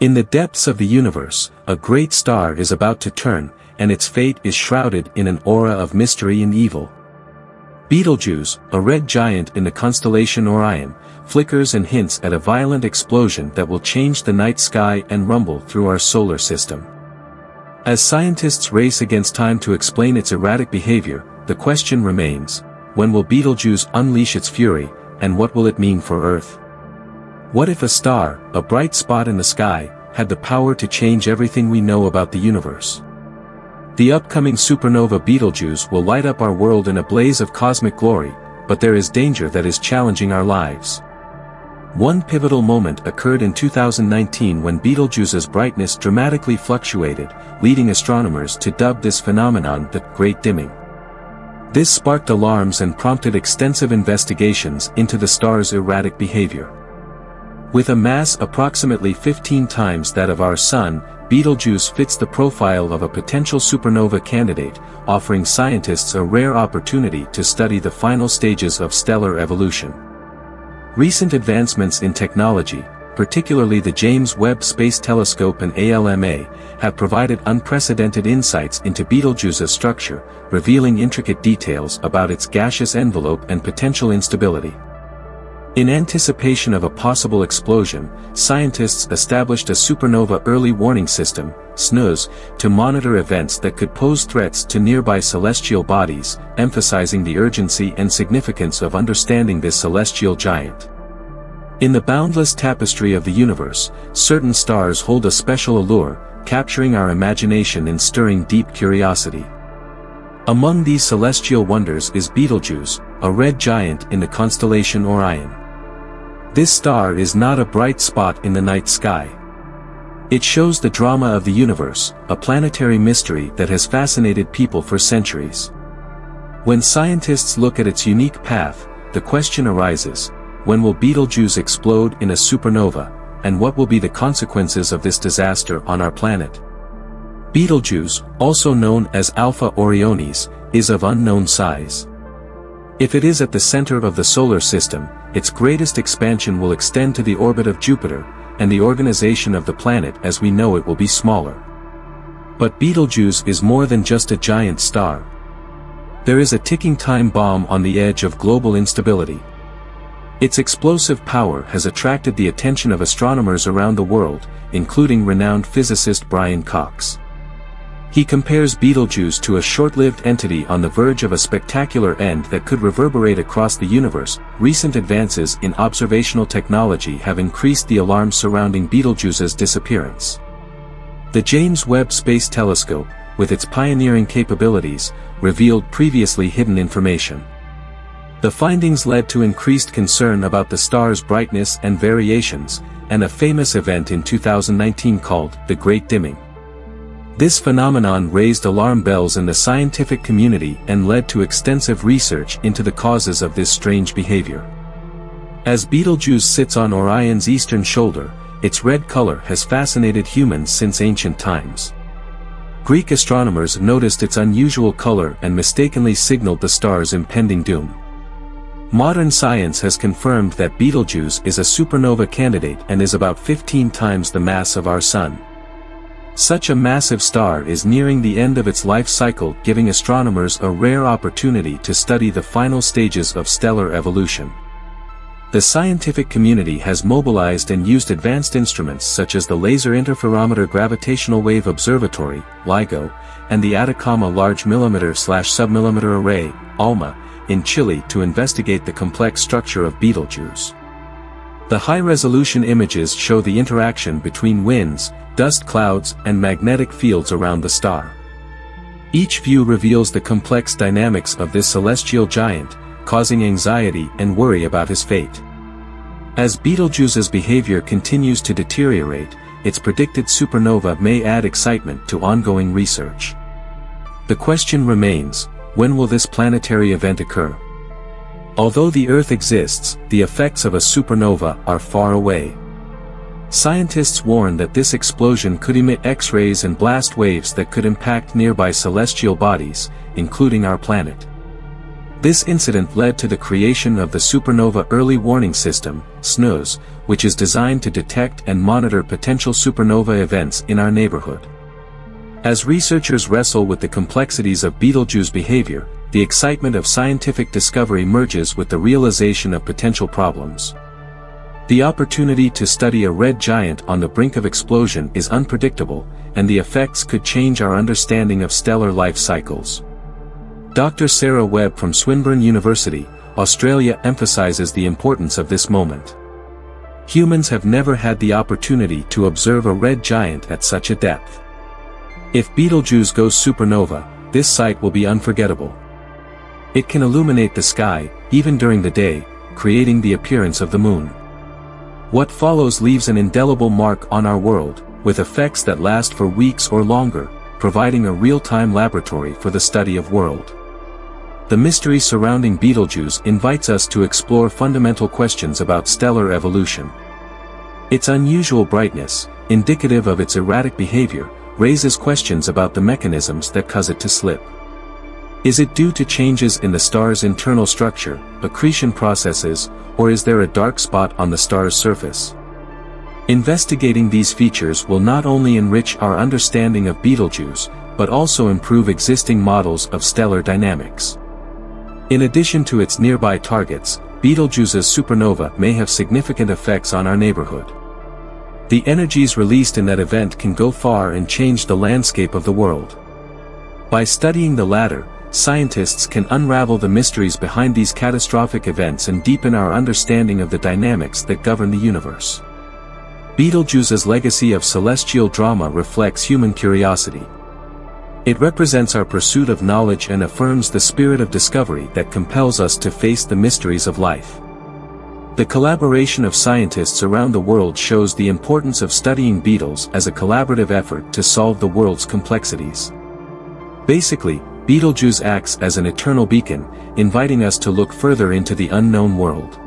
In the depths of the universe, a great star is about to turn, and its fate is shrouded in an aura of mystery and evil. Betelgeuse, a red giant in the constellation Orion, flickers and hints at a violent explosion that will change the night sky and rumble through our solar system. As scientists race against time to explain its erratic behavior, the question remains, when will Betelgeuse unleash its fury, and what will it mean for Earth? What if a star, a bright spot in the sky, had the power to change everything we know about the universe? The upcoming supernova Betelgeuse will light up our world in a blaze of cosmic glory, but there is danger that is challenging our lives. One pivotal moment occurred in 2019 when Betelgeuse's brightness dramatically fluctuated, leading astronomers to dub this phenomenon the Great Dimming. This sparked alarms and prompted extensive investigations into the star's erratic behavior. With a mass approximately 15 times that of our Sun, Betelgeuse fits the profile of a potential supernova candidate, offering scientists a rare opportunity to study the final stages of stellar evolution. Recent advancements in technology, particularly the James Webb Space Telescope and ALMA, have provided unprecedented insights into Betelgeuse's structure, revealing intricate details about its gaseous envelope and potential instability. In anticipation of a possible explosion, scientists established a supernova early warning system, SNEWS, to monitor events that could pose threats to nearby celestial bodies, emphasizing the urgency and significance of understanding this celestial giant. In the boundless tapestry of the universe, certain stars hold a special allure, capturing our imagination and stirring deep curiosity. Among these celestial wonders is Betelgeuse, a red giant in the constellation Orion. This star is not a bright spot in the night sky. It shows the drama of the universe, a planetary mystery that has fascinated people for centuries. When scientists look at its unique path, the question arises, when will Betelgeuse explode in a supernova, and what will be the consequences of this disaster on our planet? Betelgeuse, also known as Alpha Orionis, is of unknown size. If it is at the center of the solar system, its greatest expansion will extend to the orbit of Jupiter, and the organization of the planet as we know it will be smaller. But Betelgeuse is more than just a giant star. There is a ticking time bomb on the edge of global instability. Its explosive power has attracted the attention of astronomers around the world, including renowned physicist Brian Cox. He compares Betelgeuse to a short-lived entity on the verge of a spectacular end that could reverberate across the universe. Recent advances in observational technology have increased the alarm surrounding Betelgeuse's disappearance. The James Webb Space Telescope, with its pioneering capabilities, revealed previously hidden information. The findings led to increased concern about the star's brightness and variations, and a famous event in 2019 called the Great Dimming. This phenomenon raised alarm bells in the scientific community and led to extensive research into the causes of this strange behavior. As Betelgeuse sits on Orion's eastern shoulder, its red color has fascinated humans since ancient times. Greek astronomers noticed its unusual color and mistakenly signaled the star's impending doom. Modern science has confirmed that Betelgeuse is a supernova candidate and is about 15 times the mass of our Sun. Such a massive star is nearing the end of its life cycle giving astronomers a rare opportunity to study the final stages of stellar evolution. The scientific community has mobilized and used advanced instruments such as the Laser Interferometer Gravitational Wave Observatory, LIGO, and the Atacama Large Millimeter-Submillimeter Array, ALMA, in Chile to investigate the complex structure of Betelgeuse. The high-resolution images show the interaction between winds, dust clouds and magnetic fields around the star. Each view reveals the complex dynamics of this celestial giant, causing anxiety and worry about his fate. As Betelgeuse's behavior continues to deteriorate, its predicted supernova may add excitement to ongoing research. The question remains, when will this planetary event occur? Although the Earth exists, the effects of a supernova are far away. Scientists warn that this explosion could emit X-rays and blast waves that could impact nearby celestial bodies, including our planet. This incident led to the creation of the Supernova Early Warning System, SNEWS, which is designed to detect and monitor potential supernova events in our neighborhood. As researchers wrestle with the complexities of Betelgeuse behavior, the excitement of scientific discovery merges with the realization of potential problems. The opportunity to study a red giant on the brink of explosion is unpredictable, and the effects could change our understanding of stellar life cycles. Dr. Sarah Webb from Swinburne University, Australia emphasizes the importance of this moment. Humans have never had the opportunity to observe a red giant at such a depth. If Betelgeuse goes supernova, this sight will be unforgettable. It can illuminate the sky, even during the day, creating the appearance of the moon. What follows leaves an indelible mark on our world, with effects that last for weeks or longer, providing a real-time laboratory for the study of world. The mystery surrounding Betelgeuse invites us to explore fundamental questions about stellar evolution. Its unusual brightness, indicative of its erratic behavior, raises questions about the mechanisms that cause it to slip. Is it due to changes in the star's internal structure, accretion processes, or is there a dark spot on the star's surface? Investigating these features will not only enrich our understanding of Betelgeuse, but also improve existing models of stellar dynamics. In addition to its nearby targets, Betelgeuse's supernova may have significant effects on our neighborhood. The energies released in that event can go far and change the landscape of the world. By studying the latter, scientists can unravel the mysteries behind these catastrophic events and deepen our understanding of the dynamics that govern the universe. Betelgeuse's legacy of celestial drama reflects human curiosity. It represents our pursuit of knowledge and affirms the spirit of discovery that compels us to face the mysteries of life. The collaboration of scientists around the world shows the importance of studying beetles as a collaborative effort to solve the world's complexities. Basically, Betelgeuse acts as an eternal beacon, inviting us to look further into the unknown world.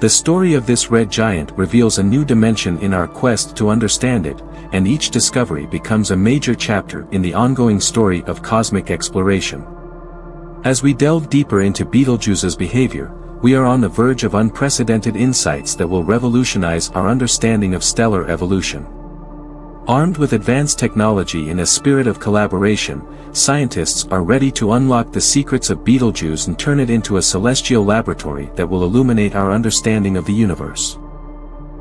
The story of this red giant reveals a new dimension in our quest to understand it, and each discovery becomes a major chapter in the ongoing story of cosmic exploration. As we delve deeper into Betelgeuse's behavior, we are on the verge of unprecedented insights that will revolutionize our understanding of stellar evolution. Armed with advanced technology and a spirit of collaboration, scientists are ready to unlock the secrets of Betelgeuse and turn it into a celestial laboratory that will illuminate our understanding of the universe.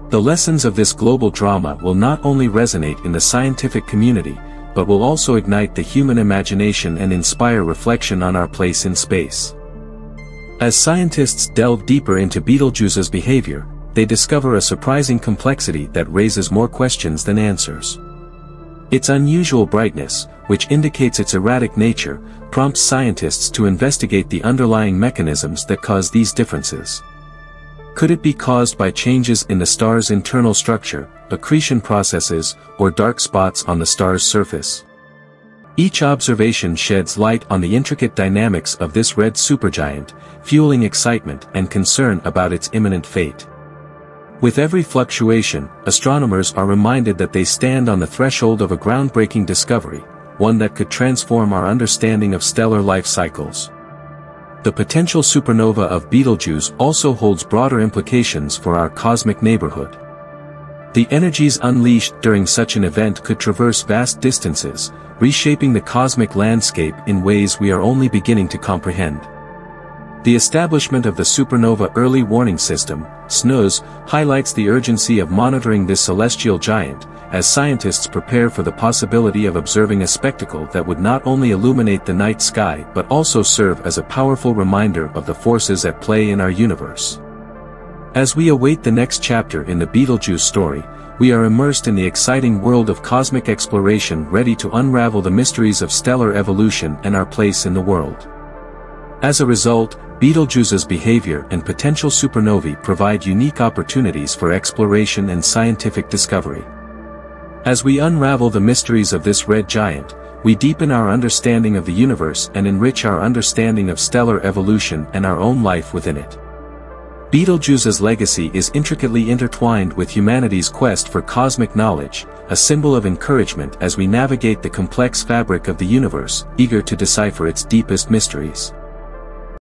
The lessons of this global drama will not only resonate in the scientific community, but will also ignite the human imagination and inspire reflection on our place in space. As scientists delve deeper into Betelgeuse's behavior, they discover a surprising complexity that raises more questions than answers. Its unusual brightness, which indicates its erratic nature, prompts scientists to investigate the underlying mechanisms that cause these differences. Could it be caused by changes in the star's internal structure, accretion processes, or dark spots on the star's surface? Each observation sheds light on the intricate dynamics of this red supergiant, fueling excitement and concern about its imminent fate. With every fluctuation, astronomers are reminded that they stand on the threshold of a groundbreaking discovery, one that could transform our understanding of stellar life cycles. The potential supernova of Betelgeuse also holds broader implications for our cosmic neighborhood. The energies unleashed during such an event could traverse vast distances, reshaping the cosmic landscape in ways we are only beginning to comprehend. The establishment of the Supernova Early Warning System, SNEWS, highlights the urgency of monitoring this celestial giant, as scientists prepare for the possibility of observing a spectacle that would not only illuminate the night sky but also serve as a powerful reminder of the forces at play in our universe. As we await the next chapter in the Betelgeuse story, we are immersed in the exciting world of cosmic exploration ready to unravel the mysteries of stellar evolution and our place in the world. As a result, Betelgeuse's behavior and potential supernovae provide unique opportunities for exploration and scientific discovery. As we unravel the mysteries of this red giant, we deepen our understanding of the universe and enrich our understanding of stellar evolution and our own life within it. Betelgeuse's legacy is intricately intertwined with humanity's quest for cosmic knowledge, a symbol of encouragement as we navigate the complex fabric of the universe, eager to decipher its deepest mysteries.